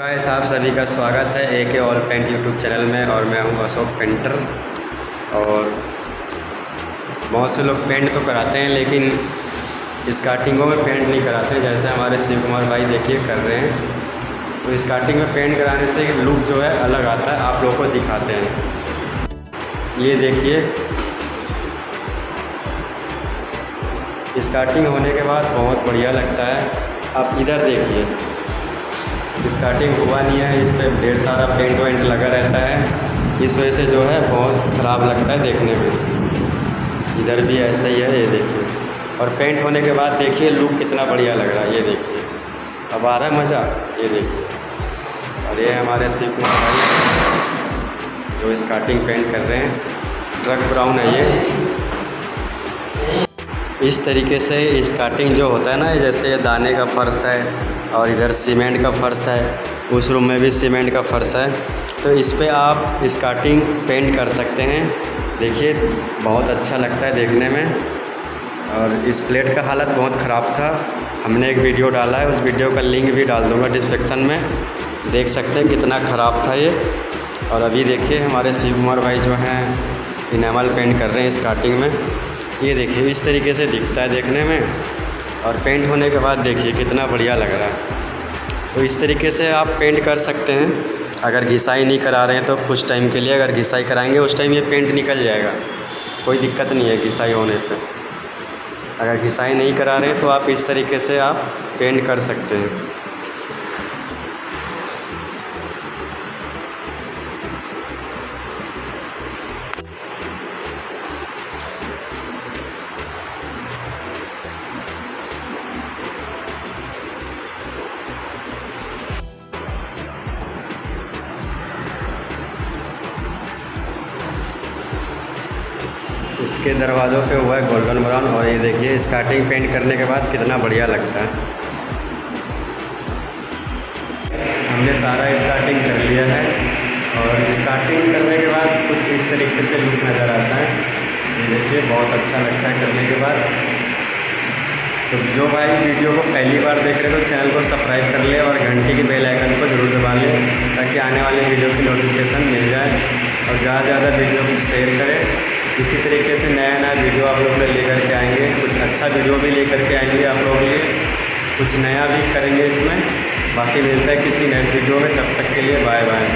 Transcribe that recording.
Guys आप सभी का स्वागत है ए के ऑल पेंट यूट्यूब चैनल में और मैं हूँ अशोक पेंटर और बहुत से लोग पेंट तो कराते हैं, लेकिन स्कार्टिंगों में पेंट नहीं कराते हैं, जैसे हमारे शिव कुमार भाई देखिए कर रहे हैं। तो स्कार्टिंग में पेंट कराने से लुक जो है अलग आता है, आप लोगों को दिखाते हैं। ये देखिए। स्कार्टिंग होने के बाद बहुत बढ़िया लगता है। आप इधर देखिए। स्टार्टिंग हुआ नहीं है, इस पर ढेर सारा पेंट वेंट लगा रहता है। इस वजह से जो है, बहुत ख़राब लगता है देखने में। इधर भी ऐसा ही है, ये देखिए। और पेंट होने के बाद देखिए लुक कितना बढ़िया लग रहा है, ये देखिए। अब आ रहा है मज़ा, ये देखिए। और ये हमारे भाई, जो स्कार्टिंग पेंट कर रहे हैं। ट्रक ब्राउन है ये। इस तरीके से स्कार्टिंग जो होता है ना जैसे ये दाने का फर्श है और इधर सीमेंट का फर्श है, उस रूम में भी सीमेंट का फर्श है। तो इस पर आप स्कार्टिंग पेंट कर सकते हैं। देखिए, बहुत अच्छा लगता है देखने में। और इस प्लेट का हालत बहुत ख़राब था। हमने एक वीडियो डाला है, उस वीडियो का लिंक भी डाल दूँगा डिस्क्रिप्शन में। देख सकते हैं कितना ख़राब था ये। और अभी देखिए, हमारे शिव कुमार भाई जो हैं इनामल पेंट कर रहे हैं स्कार्टिंग में। ये देखिए, इस तरीके से दिखता है देखने में। और पेंट होने के बाद देखिए, कितना बढ़िया लग रहा है। तो इस तरीके से आप पेंट कर सकते हैं। अगर घिसाई नहीं करा रहे हैं तो कुछ टाइम के लिए अगर घिसाई कराएँगे, उस टाइम ये पेंट निकल जाएगा। कोई दिक्कत नहीं है घिसाई होने पे। अगर घिसाई नहीं करा रहे हैं तो आप इस तरीके से आप पेंट कर सकते हैं। इसके दरवाज़ों पे हुआ है गोल्डन ब्राउन और ये देखिए स्कार्टिंग पेंट करने के बाद कितना बढ़िया लगता है। हमने सारा स्कार्टिंग कर लिया है और स्कार्टिंग करने के बाद कुछ इस तरीके से लुक नज़र आता है। ये देखिए, बहुत अच्छा लगता है करने के बाद। तो जो भाई वीडियो को पहली बार देख रहे हैं तो चैनल को सब्सक्राइब कर ले और घंटी के बेल आइकन को ज़रूर दबा लें, ताकि आने वाले वीडियो की नोटिफिकेशन मिल जाए। और ज़्यादा से ज़्यादा वीडियो को शेयर करें। इसी तरीके से नया नया वीडियो आप लोग लेकर के आएँगे। कुछ अच्छा वीडियो भी लेकर के आएँगे आप लोगों के लिए। कुछ नया भी करेंगे इसमें। बाकी मिलता है किसी नेक्स्ट वीडियो में। तब तक के लिए बाय बाय